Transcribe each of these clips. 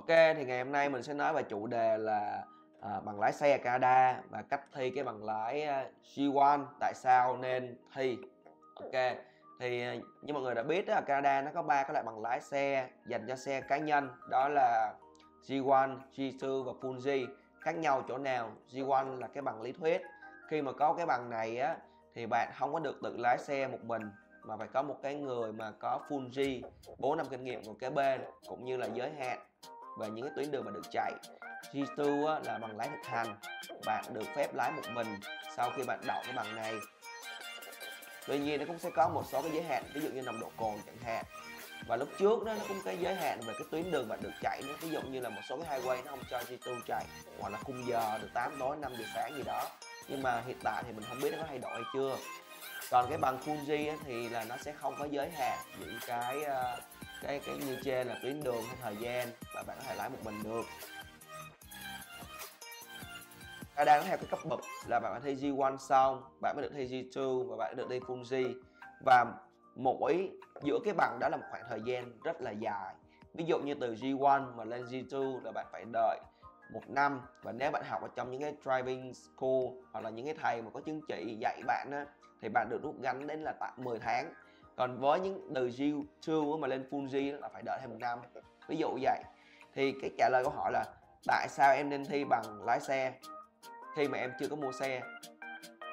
Ok thì ngày hôm nay mình sẽ nói về chủ đề là à, bằng lái xe Canada và cách thi cái bằng lái ờ, G1 tại sao nên thi. Ok thì ờ, như mọi người đã biết ở Canada nó có ba cái loại bằng lái xe dành cho xe cá nhân đó là G1, G2 và Full G. Khác nhau chỗ nào? G1 là cái bằng lý thuyết. Khi mà có cái bằng này á thì bạn không có được tự lái xe một mình mà phải có một cái người mà có full G 4 năm kinh nghiệm của cái bên cũng như là giới hạn về những cái tuyến đường mà được chạy. G2 á, là bằng lái thực hành. Bạn được phép lái một mình sau khi bạn đậu cái bằng này. Tuy nhiên nó cũng sẽ có một số cái giới hạn ví dụ như nồng độ cồn chẳng hạn. Và lúc trước đó nó cũng có giới hạn về cái tuyến đường bạn được chạy nữa. Ví dụ như là một số cái highway nó không cho G2 chạy hoặc là khung giờ từ 8 tối 5 giờ sáng gì đó. Nhưng mà hiện tại thì mình không biết nó có thay đổi hay chưa. Còn cái bằng Fuji thì là nó sẽ không có giới hạn những cái uh, cái cái như trên là tuyến đường hay thời gian và bạn có thể lái một mình được. Ta đang theo cái cấp bậc là bạn phải thi G1 xong, bạn mới được thi G2 và bạn được thi full G. Và mỗi giữa cái bằng đó là một khoảng thời gian rất là dài. Ví dụ như từ G1 mà lên G2 là bạn phải đợi một năm. Và nếu bạn học ở trong những cái driving school hoặc là những cái thầy mà có chứng chỉ dạy bạn á, thì bạn được rút ngắn đến là tạm 10 tháng còn với những từ G2 mà lên full G là phải đợi thêm một năm. Ví dụ vậy. Thì cái trả lời câu hỏi là, tại sao em nên thi bằng lái xe khi mà em chưa có mua xe?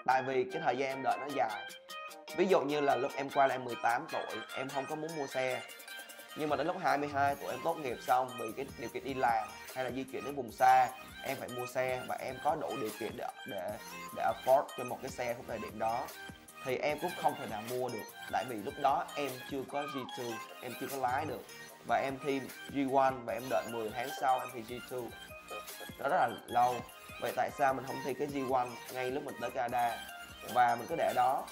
Tại vì cái thời gian em đợi nó dài. Ví dụ như là lúc em qua là em 18 tuổi, em không có muốn mua xe. Nhưng mà đến lúc 22 tuổi em tốt nghiệp xong vì cái điều kiện đi làm hay là di chuyển đến vùng xa, em phải mua xe và em có đủ điều kiện để để để afford cho một cái xe không thời điểm đó thì em cũng không thể nào mua được. Tại vì lúc đó em chưa có G2 em chưa có lái được. Và em thi G1 và em đợi 10 tháng sau em thi G2 đó rất là lâu. Vậy tại sao mình không thi cái G1 ngay lúc mình tới Canada? Và mình cứ để đó.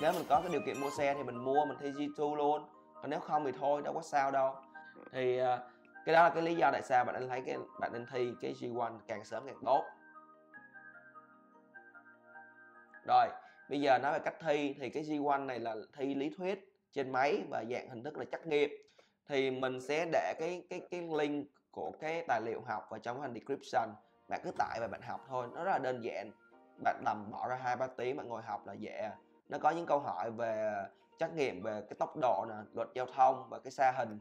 Nếu mình có cái điều kiện mua xe thì mình mua, mình thi G2 luôn. Còn nếu không thì thôi, đâu có sao đâu. Thì à, cái đó là cái lý do tại sao bạn nên thấy cái, bạn nên thi cái G1 càng sớm càng tốt. Rồi bây giờ nói về cách thi, thì cái G1 này là thi lý thuyết trên máy và dạng hình thức là trắc nghiệm. Thì mình sẽ để cái cái cái link của cái tài liệu học vào trong phần description. Bạn cứ tải và bạn học thôi, nó rất là đơn giản. Bạn tầm bỏ ra hai, ba tiếng bạn ngồi học là dễ. Nó có những câu hỏi về trắc nghiệm về cái tốc độ nè, luật giao thông và cái xa hình.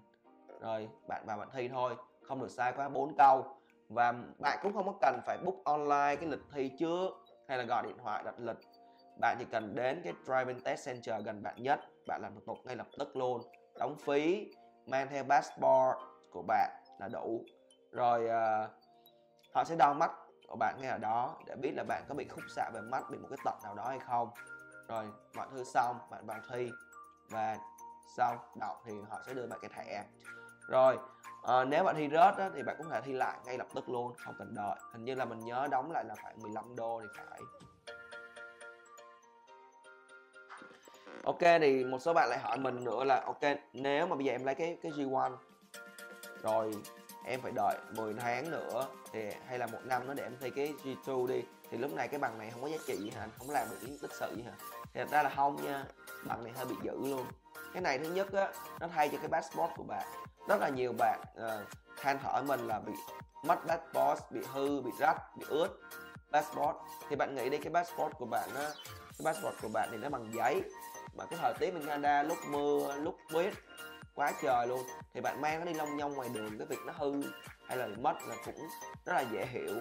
Rồi, bạn vào bạn thi thôi, không được sai quá bốn câu. Và bạn cũng không có cần phải book online cái lịch thi trước, hay là gọi điện thoại đặt lịch bạn chỉ cần đến cái driving test center gần bạn nhất bạn làm thủ tục ngay lập tức luôn. Đóng phí mang theo passport của bạn là đủ. Rồi uh, họ sẽ đo mắt của bạn ngay ở đó để biết là bạn có bị khúc xạ về mắt bị một cái tật nào đó hay không. Rồi mọi thứ xong bạn vào thi. Và xong đọc thì họ sẽ đưa bạn cái thẻ. Rồi à, nếu bạn thi rớt á, thì bạn cũng có thể thi lại ngay lập tức luôn không cần đợi. Hình như là mình nhớ đóng lại là phải 15 đô thì phải. Ok thì một số bạn lại hỏi mình nữa là ok nếu mà bây giờ em lấy cái cái G1 rồi em phải đợi 10 tháng nữa thì hay là một năm nữa để em thi cái G2 đi thì lúc này cái bằng này không có giá trị gì hả? Không làm được những tích sự gì hả? Thì thật ra là không nha bằng này hơi bị dữ luôn. Cái này thứ nhất á nó thay cho cái passport của bạn. Rất là nhiều bạn uh, than thở mình là bị mất passport bị hư bị rách bị ướt passport. Thì bạn nghĩ đi cái passport của bạn á cái passport của bạn thì nó bằng giấy mà cái thời tiết bên Canada lúc mưa, lúc tuyết quá trời luôn. Thì bạn mang nó đi long nhông ngoài đường, cái việc nó hư hay là mất là cũng rất là dễ hiểu.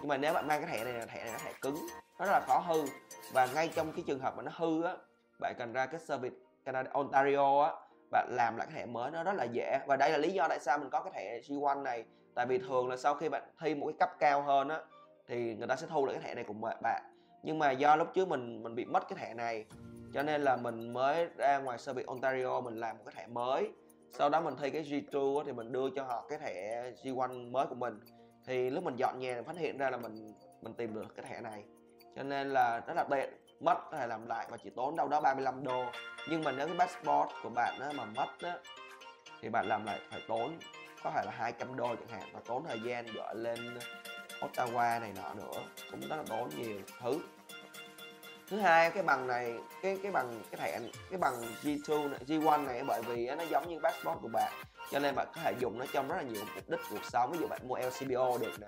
Nhưng mà nếu bạn mang cái thẻ này là thẻ này là thẻ cứng, nó rất là khó hư. Và ngay trong cái trường hợp mà nó hư á, bạn cần ra cái service Canada, Ontario á, bạn làm lại cái thẻ mới nó rất là dễ. Và đây là lý do tại sao mình có cái thẻ G1 này. Tại vì thường là sau khi bạn thi một cái cấp cao hơn á, thì người ta sẽ thu lại cái thẻ này cùng bạn. Nhưng mà do lúc trước mình mình bị mất cái thẻ này cho nên là mình mới ra ngoài service Ontario mình làm một cái thẻ mới. Sau đó mình thi cái G2 thì mình đưa cho họ cái thẻ G1 mới của mình. Thì lúc mình dọn nhà mình phát hiện ra là mình mình tìm được cái thẻ này. Cho nên là rất là tiện mất có thể làm lại và chỉ tốn đâu đó 35 đô. Nhưng mà nếu cái passport của bạn á, mà mất á, thì bạn làm lại phải tốn có thể là 200 đô chẳng hạn và tốn thời gian gửi lên Ottawa này nọ nữa. Cũng rất là tốn nhiều thứ thứ hai cái bằng này cái cái bằng cái thẻ cái bằng G2 này, G1 này bởi vì nó giống như passport của bạn cho nên bạn có thể dùng nó trong rất là nhiều mục đích cuộc sống. Ví dụ bạn mua LCBO được nè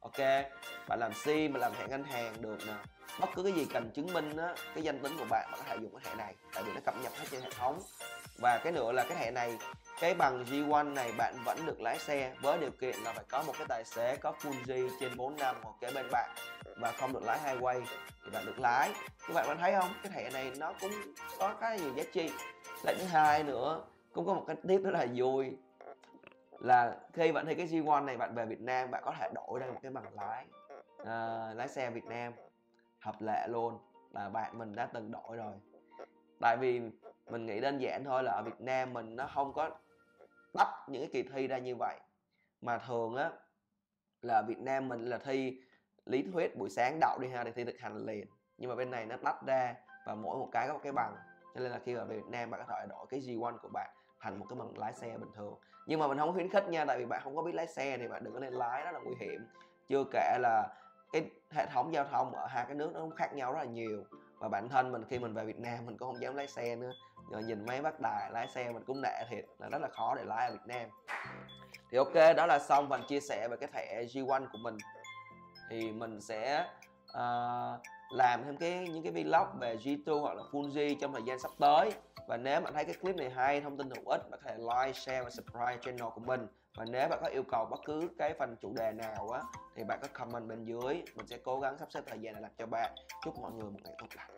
ok? Bạn làm sim mà làm thẻ ngân hàng được nè. Bất cứ cái gì cần chứng minh á cái danh tính của bạn bạn có thể dùng cái thẻ này tại vì nó cập nhật hết trên hệ thống và cái nữa là cái thẻ này cái bằng G1 này bạn vẫn được lái xe với điều kiện là phải có một cái tài xế có full G trên 4 năm hoặc kế bên bạn và không được lái highway thì bạn được lái. Các bạn bạn thấy không? Cái thẻ này nó cũng có khá nhiều giá trị. Lại thứ hai nữa cũng có một cái tiếp rất là vui là khi bạn thấy cái G1 này bạn về Việt Nam bạn có thể đổi ra một cái bằng lái uh, lái xe Việt Nam. Hợp lệ luôn là bạn mình đã từng đổi rồi. Tại vì mình nghĩ đơn giản thôi là ở Việt Nam mình nó không có tách những cái kỳ thi ra như vậy. Mà thường á, là Việt Nam mình là thi lý thuyết buổi sáng đậu đi ha, thì thi thực hành liền. Nhưng mà bên này nó tách ra và mỗi một cái có một cái bằng. Cho nên là khi ở Việt Nam bạn có thể đổi cái G1 của bạn thành một cái bằng lái xe bình thường. Nhưng mà mình không khuyến khích nha, tại vì bạn không có biết lái xe thì bạn đừng có nên lái đó là nguy hiểm. Chưa kể là cái hệ thống giao thông ở hai cái nước nó cũng khác nhau rất là nhiều và bản thân mình khi mình về Việt Nam mình cũng không dám lái xe nữa. Rồi nhìn mấy bác đài, lái xe mình cũng nệ thiệt là rất là khó để lái ở Việt Nam. Thì ok, đó là xong phần chia sẻ về cái thẻ G1 của mình. Thì mình sẽ uh, làm thêm cái những cái vlog về G2 hoặc là Fuji trong thời gian sắp tới. Và nếu bạn thấy cái clip này hay thông tin hữu ích bạn có thể like share và subscribe channel của mình. Và nếu bạn có yêu cầu bất cứ cái phần chủ đề nào á thì bạn có comment bên dưới. Mình sẽ cố gắng sắp xếp thời gian để làm cho bạn. Chúc mọi người một ngày tốt lành.